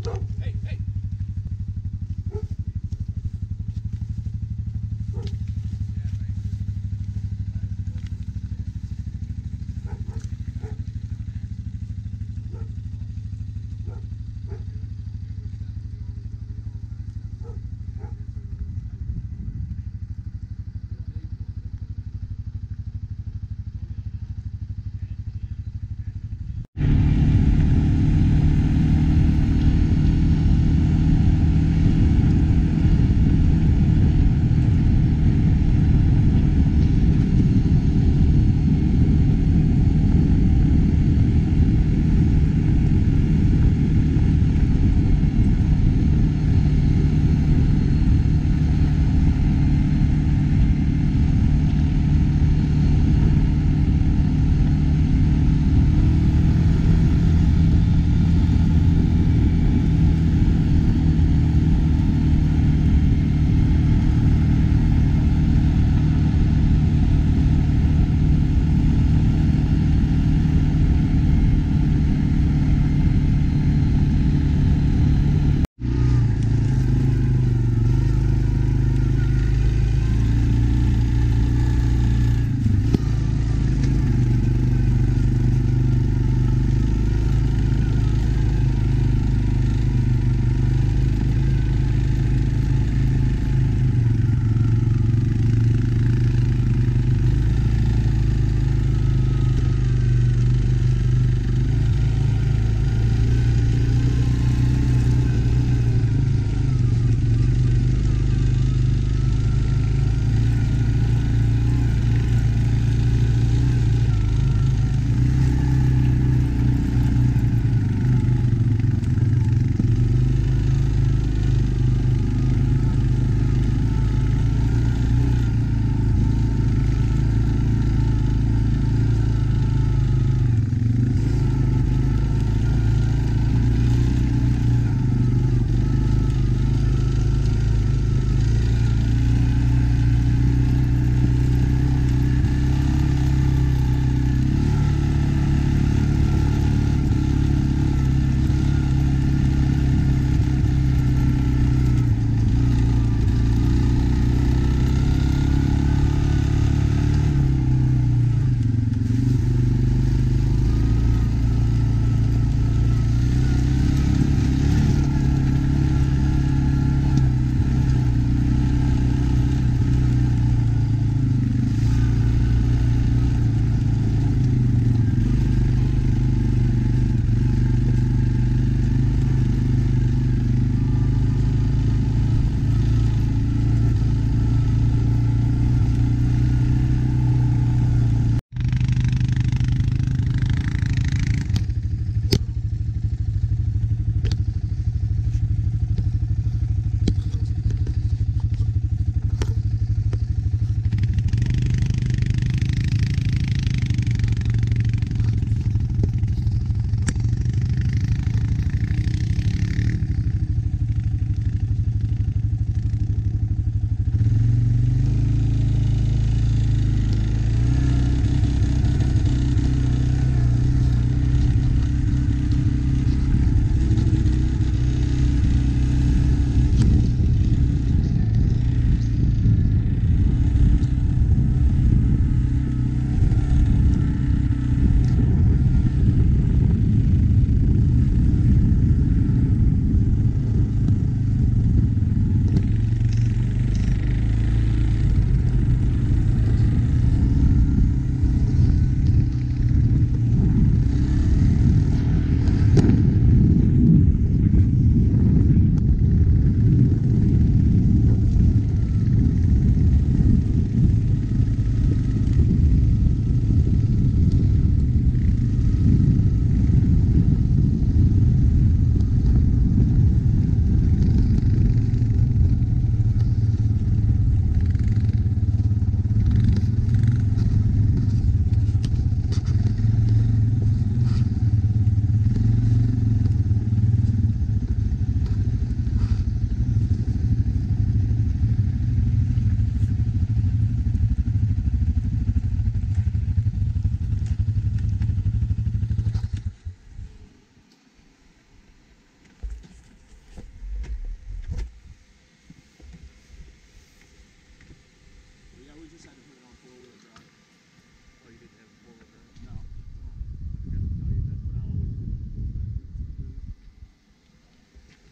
pergunta. Ei, ei.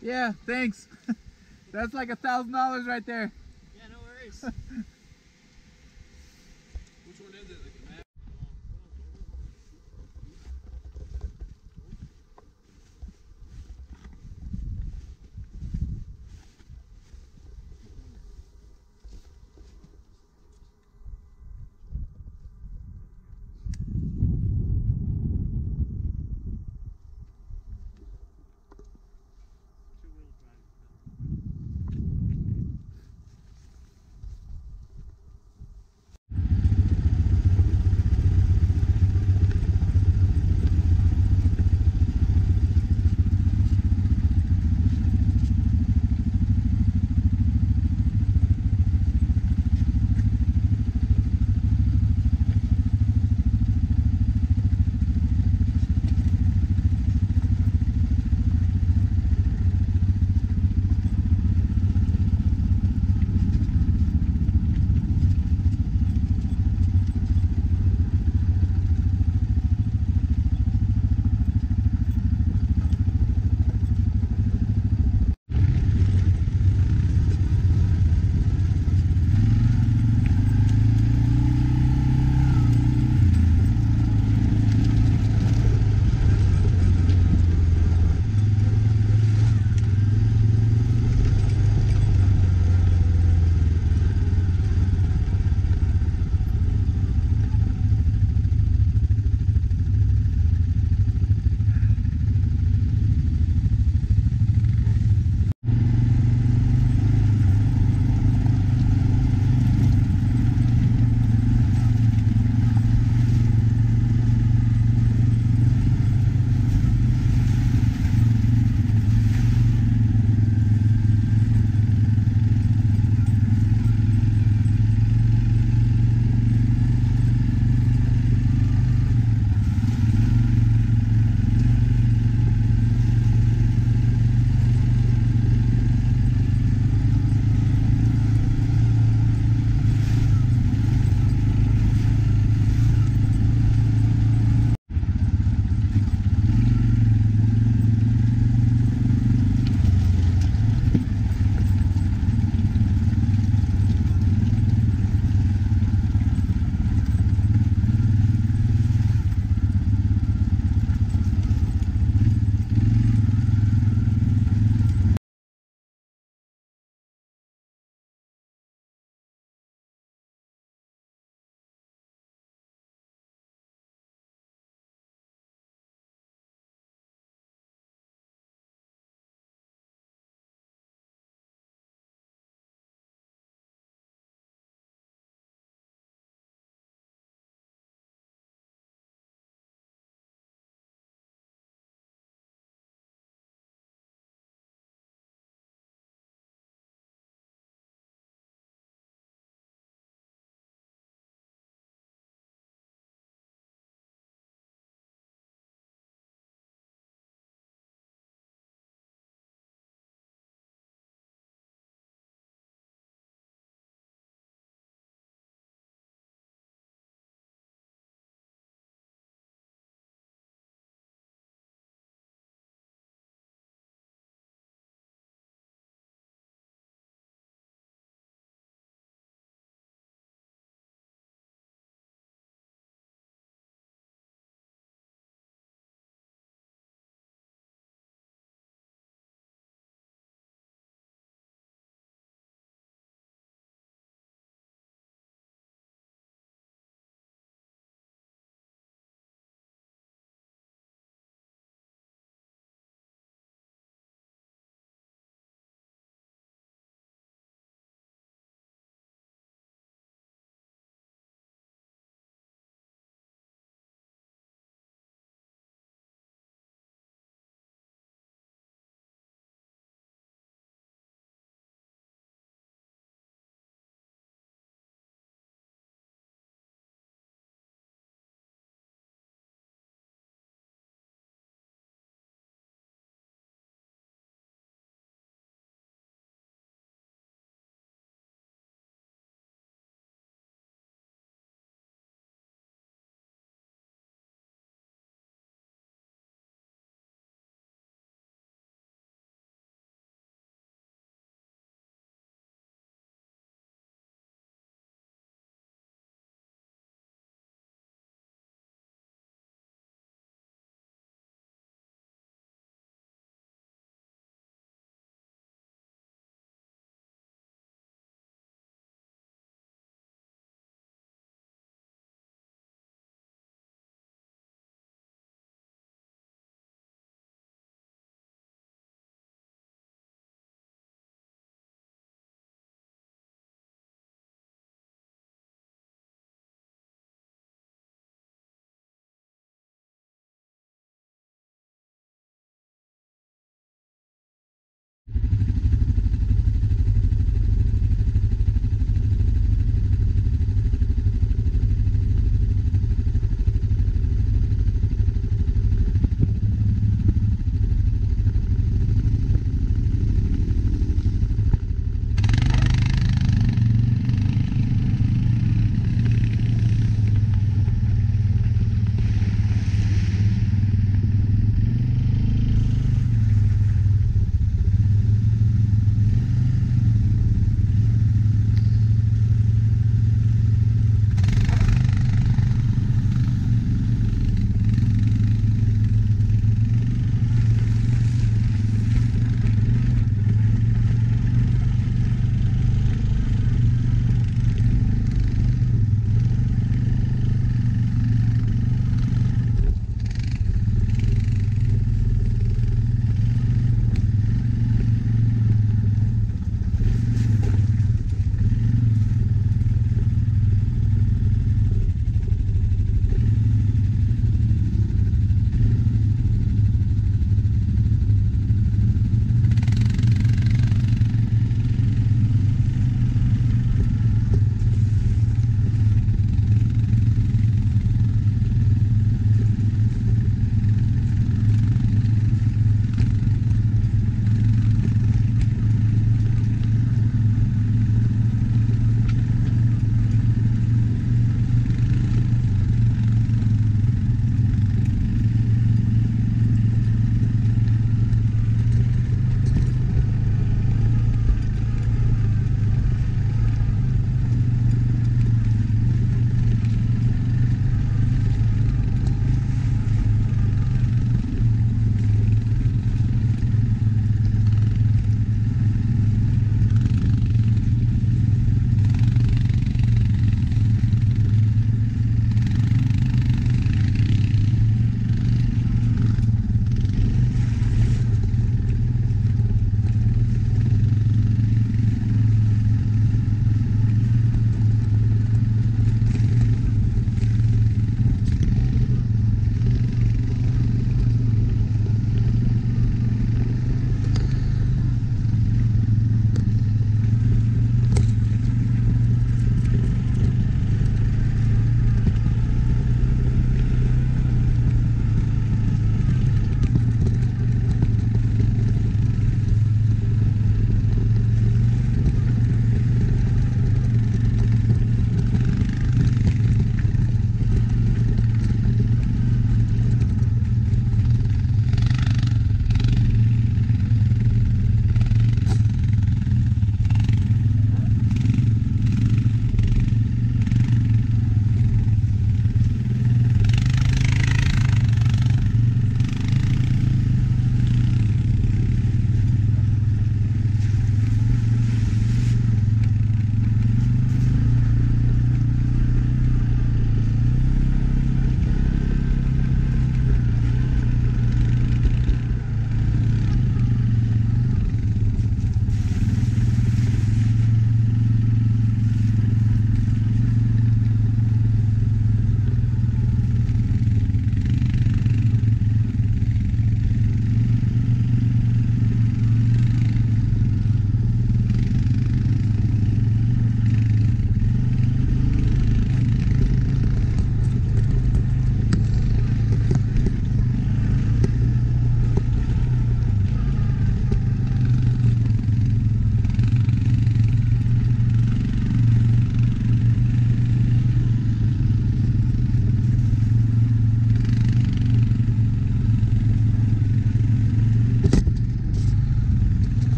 Yeah, thanks. That's like a thousand dollars right there. Yeah, no worries.